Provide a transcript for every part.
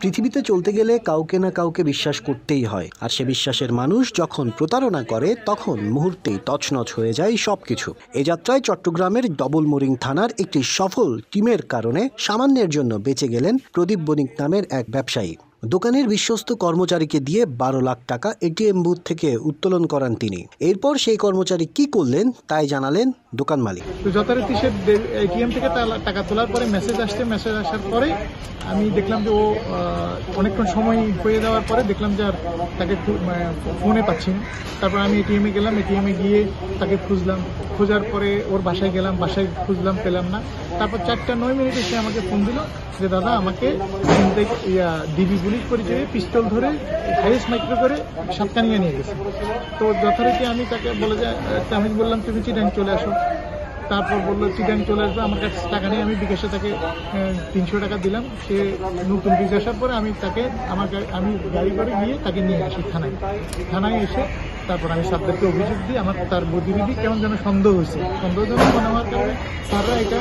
পৃথিবীতে চলতে গেলে কাউকে না কাউকে বিশ্বাস করতেই হয়। আর সে বিশ্বাসের মানুষ যখন প্রতারণা করে, তখন মুহূর্তেই তছনছ হয়ে যায় সবকিছু। এই যাত্রায় চট্টগ্রামের ডবল মোরিং থানার একটি সফল টিমের কারণে সামান্যের জন্য বেঁচে গেলেন প্রদীপ বণিক নামের এক ব্যবসায়ী। দোকানের বিশ্বস্ত কর্মচারীকে দিয়ে বারো লাখ টাকা এটিএম বুথ থেকে উত্তোলন করান তিনি। এরপর সেই কর্মচারী কি করলেন তাই জানালেন দোকান মালিক। তো যথারীতি সে এটিএম থেকে টাকা তোলার পরে মেসেজ আসছে মেসেজ আসার পরে আমি দেখলাম যে ও অনেকক্ষণ সময় হয়ে যাওয়ার পরে দেখলাম যে আর তাকে ফোনে পাচ্ছি না। তারপর আমি এটিএমে গেলাম এটিএমে গিয়ে তাকে খুঁজলাম। খোঁজার পরে ওর বাসায় গেলাম, বাসায় খুঁজলাম, পেলাম না। তারপর চারটা নয় মিনিটে সে আমাকে ফোন দিল যে, দাদা, আমাকে ইয়া, ডিবি পুলিশ পরিচয়ে পিস্তল ধরে হাইয়েস্ট মাইক্রো করে সাতকানিয়া নিয়ে গেছে। তো যথারীতি আমি তাকে বলে যে আমি বললাম, তুমি চিটাং চলে আসো। তারপর বলল, চিটাং চলে আসবে, আমার কাছে টাকা নেই। আমি বিকাশে তাকে তিনশো টাকা দিলাম। সে নতুন বিকাশ পরে আমি তাকে, আমার আমি গাড়ি করে গিয়ে তাকে নিয়ে আসি থানায়। থানায় এসে তারপর আমি সাবদেরকে অভিযোগ দিই আমার তার গতিবিধি কেমন যেন সন্দেহ হয়েছে। সন্দেহজনক মনে হওয়ার কারণে তারা এটা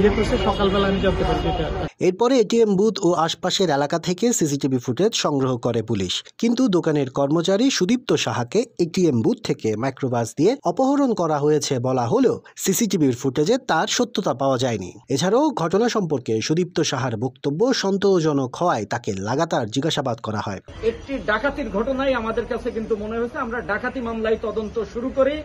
ইয়ে করছে সকালবেলা আমি জানতে পারি যে এটা এরপরে এটিএম বুথ ও আশপাশের এলাকা থেকে সিসিটিভি ফুটেজ সংগ্রহ করে পুলিশ। কিন্তু দোকানের কর্মচারী সুদীপ্ত সাহাকে এটিএম বুথ থেকে মাইক্রোবাস দিয়ে অপহরণ করা হয়েছে বলা হলেও সিসিটিভির ফুটেজে তার সত্যতা পাওয়া যায়নি। এছাড়াও ঘটনা সম্পর্কে সুদীপ্ত সাহার বক্তব্য সন্দেহজনক হওয়ায় তাকে লাগাতার জিজ্ঞাসাবাদ করা হয়। একটি ডাকাতির ঘটনাই আমাদের কাছে কিন্তু মনে হয়েছে আমরা ডাকাতি মামলায় তদন্ত শুরু করি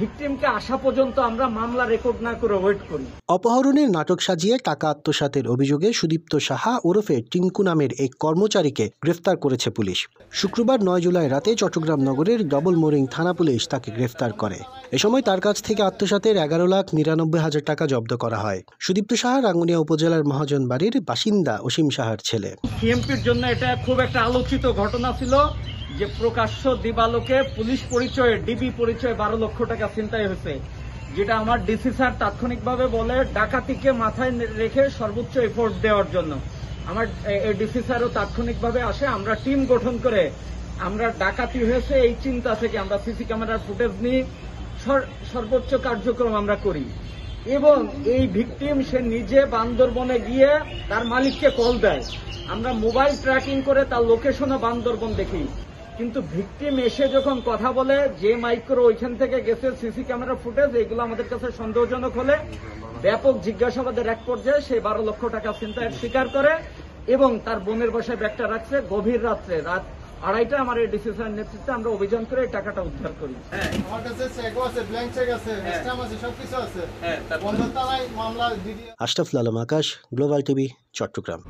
ভিকটিমকে আসা পর্যন্ত আমরা মামলা রেকর্ড না করে ওয়েট করি। অপহরণের নাটক সাজিয়ে টাকা আত্মসাতের অভিযোগে সুদীপ্ত সাহা ওরফে টিঙ্কু নামের এক কর্মচারীকে গ্রেফতার করেছে পুলিশ। শুক্রবার নয় জুলাই রাতে চট্টগ্রাম নগরের ডবল মোরিং থানা পুলিশ তাকে গ্রেফতার করে। এ সময় তার কাছ থেকে আত্মসাতের এগারো লাখ নিরানব্বই হাজার টাকা জব্দ করা হয়। সুদীপ্ত সাহা রাঙ্গুনিয়া উপজেলার মহাজন বাড়ির বাসিন্দা অসীম সাহার ছেলে। সিএমপির জন্য এটা খুব একটা আলোচিত ঘটনা ছিল। যে প্রকাশ্য দিবালোকে পুলিশ পরিচয়ে ডিবি পরিচয়ে বারো লক্ষ টাকা চিন্তায় হয়েছে, যেটা আমার ডিসি স্যার তাৎক্ষণিকভাবে বলে ডাকাতিকে মাথায় রেখে সর্বোচ্চ এফোর্ট দেওয়ার জন্য। আমার ডিসি স্যারও তাৎক্ষণিকভাবে আসে, আমরা টিম গঠন করে আমরা ডাকাতি হয়েছে, এই চিন্তা থেকে আমরা সিসি ক্যামেরার ফুটেজ সর- সর্বোচ্চ কার্যক্রম আমরা করি। এবং এই ভিকটিম সে নিজে বান্দরবনে গিয়ে তার মালিককে কল দেয়। আমরা মোবাইল ট্র্যাকিং করে তার লোকেশনও বান্দরবন দেখি। কিন্তু ভিকটিম এসে যখন কথা বলে যে মাইক্রো ওইখান থেকে গেছে সিসি ক্যামেরা ফুটেজ এগুলো আমাদের কাছে সন্দেহজনক হলে ব্যাপক জিজ্ঞাসাবাদের এক পর্যায়ে সে বারো লক্ষ টাকা ছিনতাইয়ের স্বীকার করে এবং তার বোনের বাসায় ব্যাগটা রাখছে গভীর রাত্রে রাত আড়াইটা আমার এই ডিসিশনের নেতৃত্বে আমরা অভিযান করে এই টাকাটা উদ্ধার করি। আমার কাছে আছে ব্ল্যাঙ্ক চেক আছে স্ট্যাম্প আছে সবকিছু আছে। হ্যাঁ মামলা দিদি আশরাফুল আলম আকাশ গ্লোবাল টিভি চট্টগ্রাম।